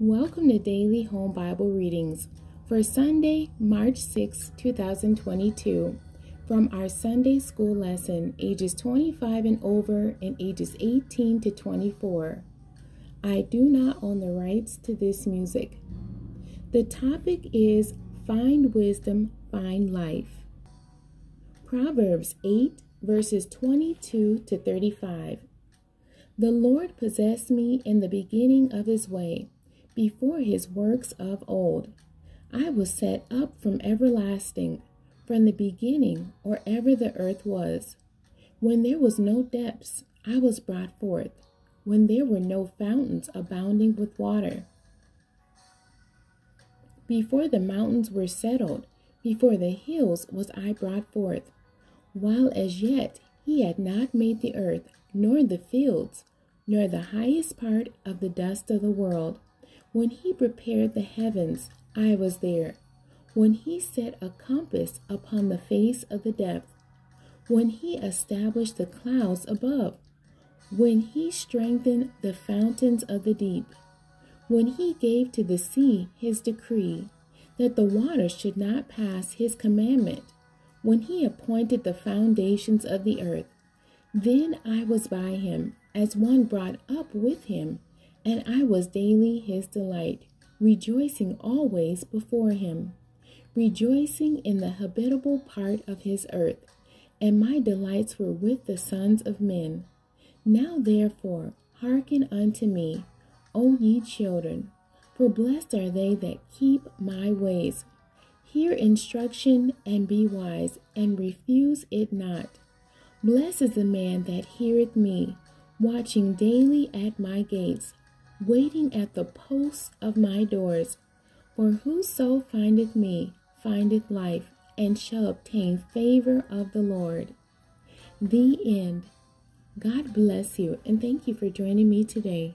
Welcome to Daily Home Bible Readings for Sunday, March 6, 2022, from our Sunday school lesson, ages 25 and over and ages 18 to 24. I do not own the rights to this music. The topic is Find Wisdom, Find Life. Proverbs 8, verses 22 to 35. The Lord possessed me in the beginning of his way before his works of old. I was set up from everlasting, from the beginning, or ever the earth was. When there was no depths, I was brought forth, when there were no fountains abounding with water. Before the mountains were settled, before the hills was I brought forth, while as yet he had not made the earth, nor the fields, nor the highest part of the dust of the world. When he prepared the heavens, I was there. When he set a compass upon the face of the depth. When he established the clouds above. When he strengthened the fountains of the deep. When he gave to the sea his decree, that the waters should not pass his commandment. When he appointed the foundations of the earth. Then I was by him, as one brought up with him and I was daily his delight, rejoicing always before him, rejoicing in the habitable part of his earth, and my delights were with the sons of men. Now therefore hearken unto me, O ye children, for blessed are they that keep my ways. Hear instruction and be wise, and refuse it not. Blessed is the man that heareth me, watching daily at my gates waiting at the posts of my doors. For whoso findeth me findeth life, and shall obtain favor of the Lord. The end. God bless you, and thank you for joining me today.